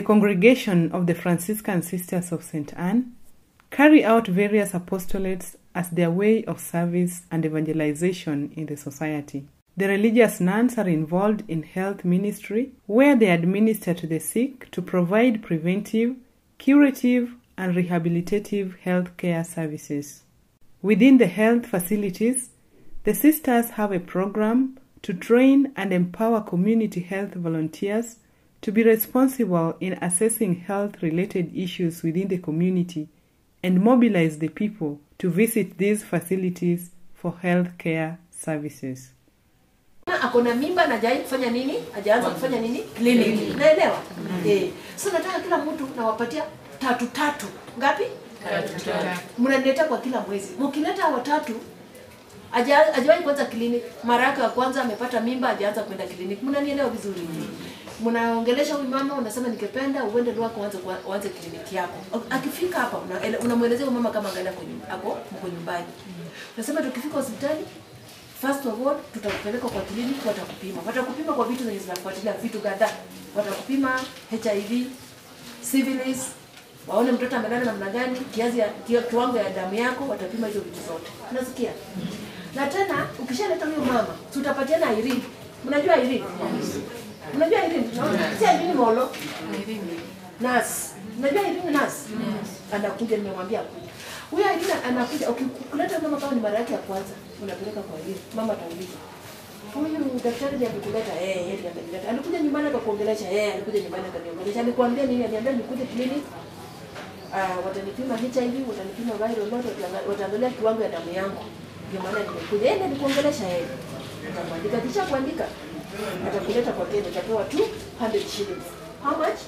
congregation of the Franciscan Sisters of St. Anne carry out various apostolates as their way of service and evangelization in the society. The religious nuns are involved in health ministry, where they administer to the sick to provide preventive, curative, and rehabilitative health care services. Within the health facilities, the sisters have a program to train and empower community health volunteers to be responsible in assessing health related issues within the community and mobilize the people to visit these facilities for health care services. ako na mimba na hajai kufanya nini? Hajaanza kufanya nini? Clinic. Naelewa eh so nataka kila mtu nawapatia tatu tatu. Ngapi? Mnaniletea kwa kila mwezi. Mkileta watatu ajawai hajawahi kwanza clinic. Mara yake ya kwanza amepata mimba hajaanza kwenda clinic. Mnanielewa vizuri mnaongelesha huyu mama unasema nikipenda uende ndoa uanze kwa- uanze kliniki yako. Akifika hapa una- unamwelezea huyu mama kama angalia hapo mko nyumbani. Unasema tukifika hospitali first of all tutakupeleka kwa kliniki watakupima. Watakupima kwa vitu zenye zinafuatilia vitu kadhaa. Watakupima hiv syphilis waone mtoto amelala namna gani kiasi ya kiwango ya damu yako watapima hizo vitu zote. Unasikia? Na tena ukishaleta huyo mama tutapatiana Irene mnajua Irene mnajua Irene si Irene Molo. Nas. Mnajua Irene nas? Anakuja nimemwambia kuja huyo Irene anakuja ukikuleta mama kama ni mara yake ya kwanza unapeleka kwa Irene mama atauliza. Huyu daktari ndiye alikuleta eh yeye ndiye alikuleta. alikuja nyumbani akakuongelesha eh alikuja nyumbani akaniongelesha Alikwambia nini? Aliambia nikuje clinic uh, watanipima HIV watanipima viral load wataangalia kiwango ya damu yangu. Ndio maana nimekuja. Yeye ndiye alikuongelesha yeye atamwandika kisha kuandika atakuleta kwa Kenya utapewa 200 shillings. How much?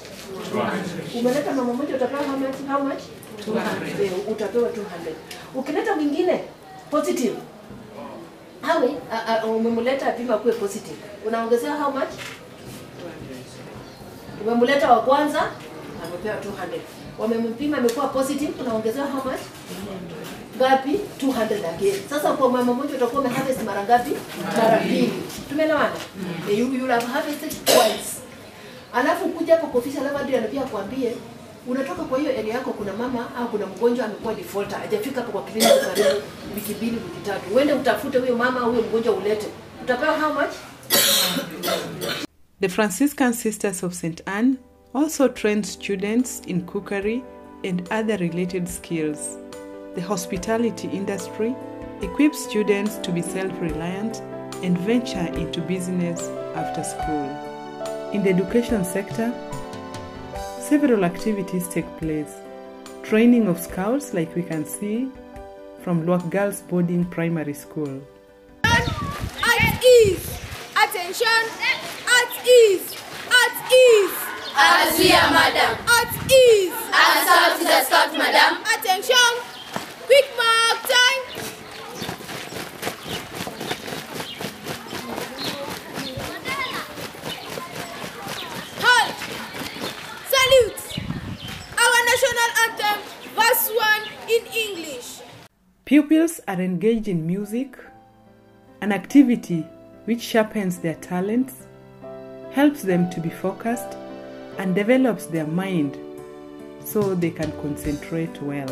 Umeleta mama mmoja utapewa how much? How much? 200 eh, utapewa 200 ukileta mwingine positive. Hawe umemuleta umemleta apima kuwe positive. Unaongezea how much? Umemleta wa kwanza amepewa 200 wamempima amekuwa positive unaongezewa how much ngapi? 200 again sasa kwa mama mmoja utakuwa umeharvest mara ngapi? Mara mbili. Tumeelewana? Mm. you, you have harvested twice. Alafu kuja hapo kwa ofisi alafu ndio anapia kuambie unatoka kwa hiyo area yako kuna mama au kuna mgonjwa amekuwa defaulter hajafika hapo kwa kliniki karibu wiki mbili wiki tatu. Uende utafute huyo mama au huyo mgonjwa ulete. Utapewa how much? The Franciscan Sisters of St. Anne also train students in cookery and other related skills. The hospitality industry equips students to be self reliant and venture into business after school. In the education sector, several activities take place. Training of scouts, like we can see from Lwak Girls Boarding Primary School. At ease. Attention. At ease. At ease. Azia, madam. At ease. Pupils are engaged in music, an activity which sharpens their talents, helps them to be focused, and develops their mind so they can concentrate well.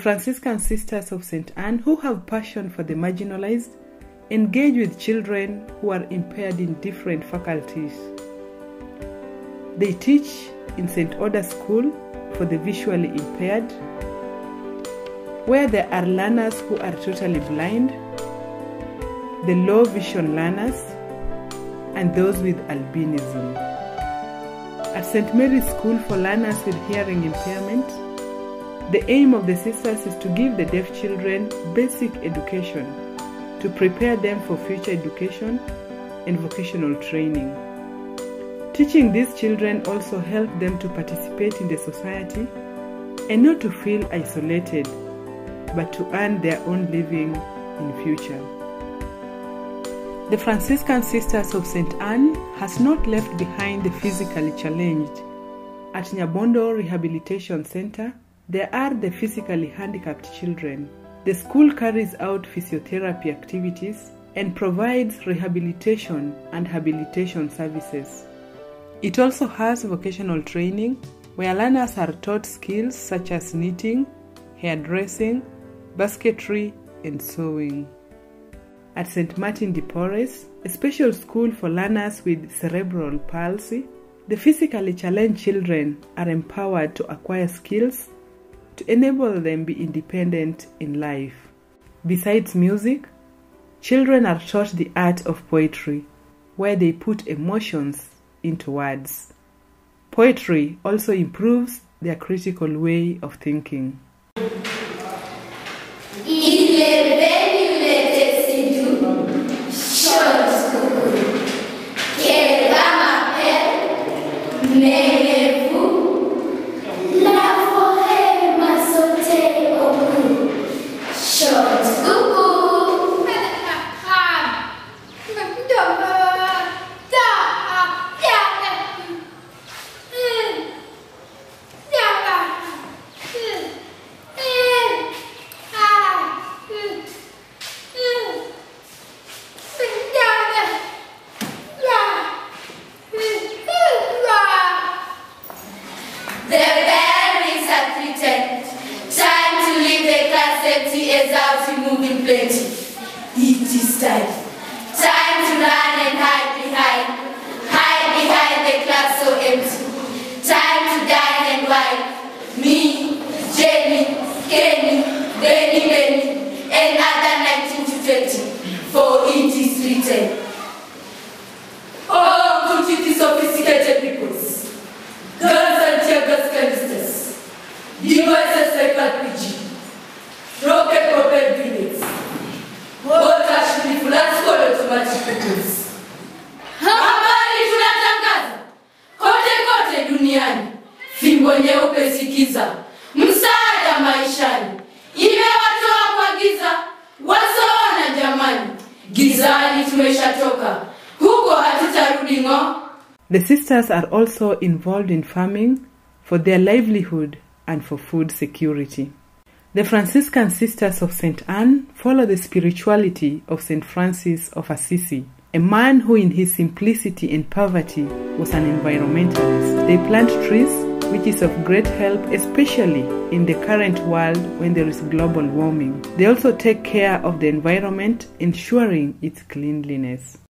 Franciscan Sisters of St. Anne, who have passion for the marginalized, engage with children who are impaired in different faculties. They teach in St. Oda School for the visually impaired, where there are learners who are totally blind, the low vision learners, and those with albinism. At St. Mary's School for learners with hearing impairment, the aim of the sisters is to give the deaf children basic education to prepare them for future education and vocational training. Teaching these children also help them to participate in the society and not to feel isolated, but to earn their own living in future. The Franciscan Sisters of St. Anne has not left behind the physically challenged. At Nyabondo Rehabilitation Center, there are the physically handicapped children. The school carries out physiotherapy activities and provides rehabilitation and habilitation services. It also has vocational training where learners are taught skills such as knitting, hairdressing, basketry, and sewing. At St. Martin de Porres, a special school for learners with cerebral palsy, the physically challenged children are empowered to acquire skills to enable them be independent in life. Besides music, children are taught the art of poetry, where they put emotions into words. Poetry also improves their critical way of thinking. Empty as out in moving plenty. It is time. Time to run and hide behind. Hide behind the class so empty. Time to dine and wine. Me, Jenny, Kenny, Benny, Benny, and other 19 to 20. For it is written. Fimbo nyeupe sikiza, msaada maishani, imewatoa kwa giza, wasoona jamani, gizani tumeshatoka, huko hatutarudi ng'o. The sisters are also involved in farming for their livelihood and for food security. The Franciscan Sisters of St. Anne follow the spirituality of St. Francis of Assisi, a man who, in his simplicity and poverty, was an environmentalist. They plant trees, which is of great help, especially in the current world when there is global warming. They also take care of the environment, ensuring its cleanliness.